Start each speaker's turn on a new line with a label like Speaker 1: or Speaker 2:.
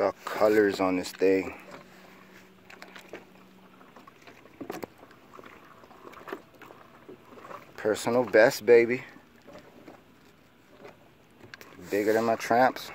Speaker 1: the colors on this thing. Personal best, baby. Bigger than my tramps.